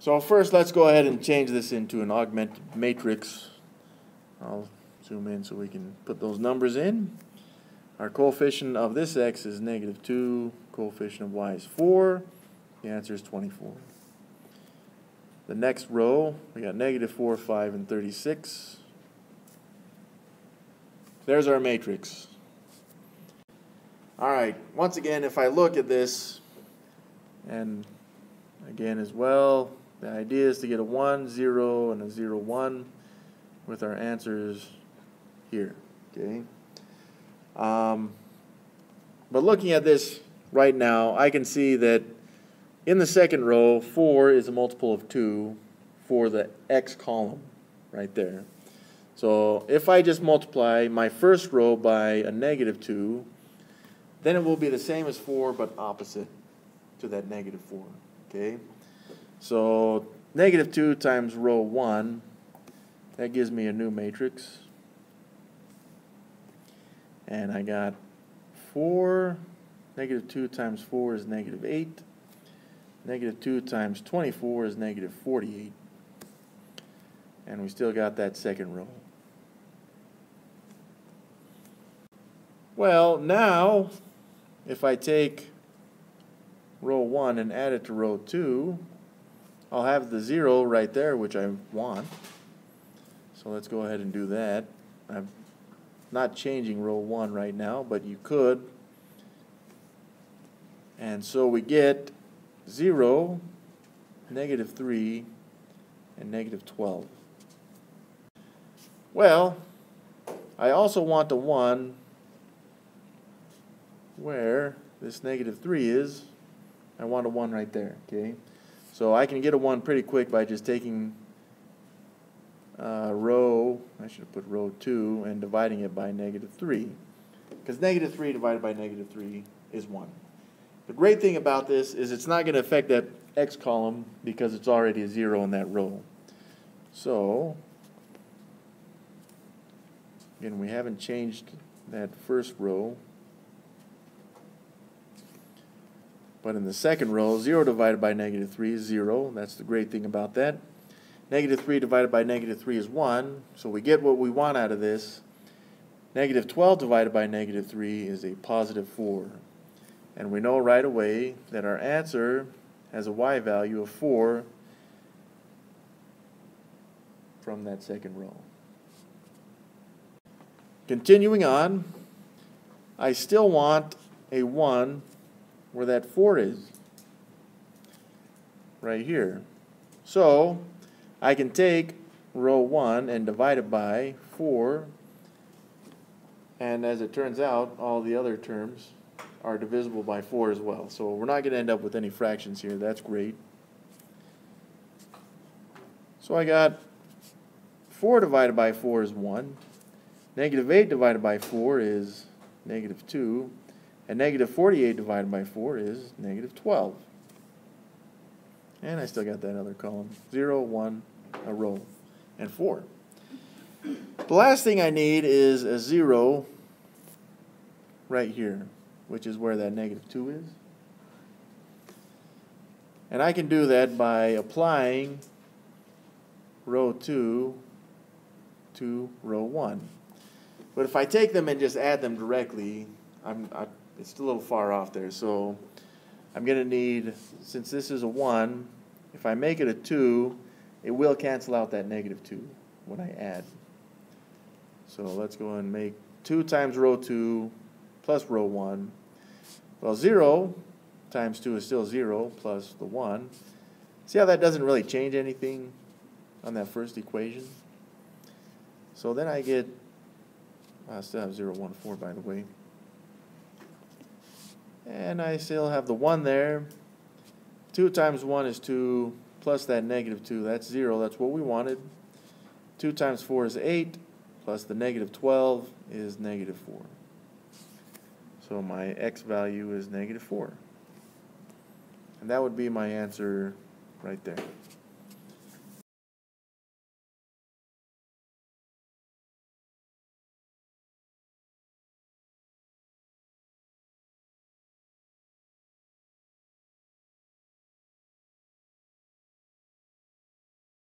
So first, let's go ahead and change this into an augmented matrix. I'll zoom in so we can put those numbers in. Our coefficient of this x is negative 2, coefficient of y is 4. The answer is 24. The next row, we got negative 4, 5, and 36. There's our matrix. All right, once again, if I look at this, and again as well, the idea is to get a 1, 0, and a 0, 1 with our answers here, okay? Um, but looking at this right now, I can see that in the second row, 4 is a multiple of 2 for the x column right there. So if I just multiply my first row by a negative 2, then it will be the same as 4 but opposite to that negative 4. Okay? So negative 2 times row 1, that gives me a new matrix. And I got 4, negative 2 times 4 is negative 8. Negative 2 times 24 is negative 48. And we still got that second row. Well, now, if I take row 1 and add it to row 2, I'll have the 0 right there, which I want. So let's go ahead and do that. I'm not changing row 1 right now, but you could. And so we get 0, negative 3, and negative 12. Well, I also want the 1 where this negative 3 is. I want a 1 right there, okay? So I can get a 1 pretty quick by just taking uh, row, I should have put row 2, and dividing it by negative 3. Because negative 3 divided by negative 3 is 1. The great thing about this is it's not going to affect that x column because it's already a 0 in that row. So, again, we haven't changed that first row. But in the second row, 0 divided by negative 3 is 0. That's the great thing about that. Negative 3 divided by negative 3 is 1. So we get what we want out of this. Negative 12 divided by negative 3 is a positive 4. And we know right away that our answer has a y value of 4 from that second row. Continuing on, I still want a 1 where that 4 is. Right here. So, I can take row 1 and divide it by 4. And as it turns out, all the other terms are divisible by 4 as well. So we're not going to end up with any fractions here. That's great. So I got 4 divided by 4 is 1. Negative 8 divided by 4 is negative 2. And negative 48 divided by 4 is negative 12. And I still got that other column. 0, 1, a row, and 4. The last thing I need is a 0 right here, which is where that negative 2 is. And I can do that by applying row 2 to row 1. But if I take them and just add them directly, I'm, I, it's a little far off there. So I'm going to need, since this is a 1, if I make it a 2, it will cancel out that negative 2 when I add. So let's go and make 2 times row 2 plus row 1. Well, 0 times 2 is still 0 plus the 1. See how that doesn't really change anything on that first equation? So then I get, I still have 0, 1, 4 by the way. And I still have the 1 there. 2 times 1 is 2, plus that negative 2. That's 0. That's what we wanted. 2 times 4 is 8, plus the negative 12 is negative 4. So my x value is negative 4. And that would be my answer right there.